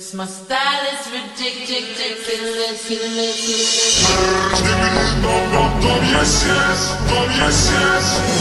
My style is ridiculous, yes, yes.